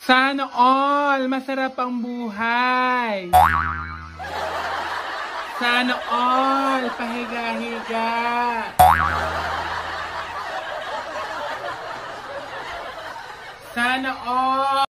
Sana all masarap ang buhay. Sana all pahiga-higa. Sana all